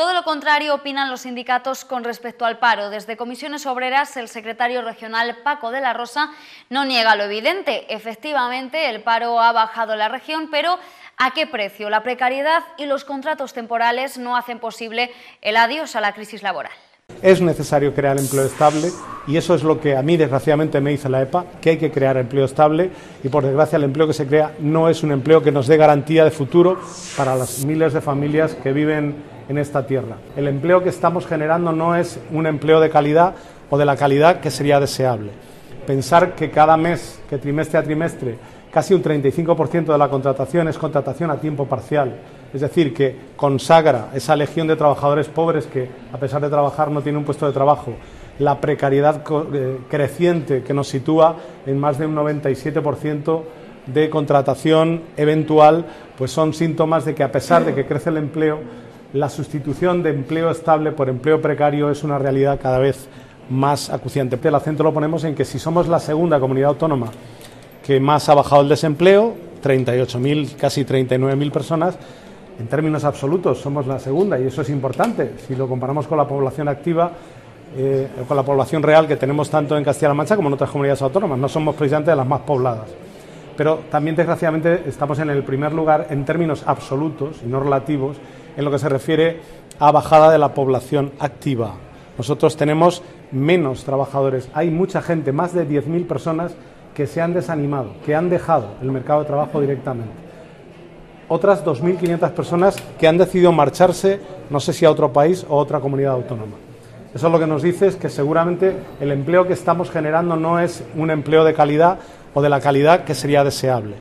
Todo lo contrario opinan los sindicatos con respecto al paro. Desde Comisiones Obreras, el secretario regional Paco de la Rosa no niega lo evidente. Efectivamente, el paro ha bajado en la región, pero ¿a qué precio? La precariedad y los contratos temporales no hacen posible el adiós a la crisis laboral. Es necesario crear empleo estable y eso es lo que a mí desgraciadamente me dice la EPA, que hay que crear empleo estable y por desgracia el empleo que se crea no es un empleo que nos dé garantía de futuro para las miles de familias que viven en esta tierra. El empleo que estamos generando no es un empleo de calidad o de la calidad que sería deseable. Pensar que cada mes, que trimestre a trimestre, casi un 35% de la contratación es contratación a tiempo parcial, es decir, que consagra esa legión de trabajadores pobres que, a pesar de trabajar, no tienen un puesto de trabajo, la precariedad eh, creciente que nos sitúa en más de un 97% de contratación eventual, pues son síntomas de que, a pesar de que crece el empleo, la sustitución de empleo estable por empleo precario es una realidad cada vez más acuciante. El acento lo ponemos en que si somos la segunda comunidad autónoma que más ha bajado el desempleo, 38.000, casi 39.000 personas, en términos absolutos somos la segunda y eso es importante. Si lo comparamos con la población activa, eh, con la población real que tenemos tanto en Castilla-La Mancha como en otras comunidades autónomas, no somos precisamente de las más pobladas. Pero también, desgraciadamente, estamos en el primer lugar en términos absolutos y no relativos en lo que se refiere a bajada de la población activa. Nosotros tenemos menos trabajadores. Hay mucha gente, más de 10.000 personas que se han desanimado, que han dejado el mercado de trabajo directamente. Otras 2.500 personas que han decidido marcharse, no sé si a otro país o a otra comunidad autónoma. Eso es lo que nos dice es que seguramente el empleo que estamos generando no es un empleo de calidad o de la calidad que sería deseable.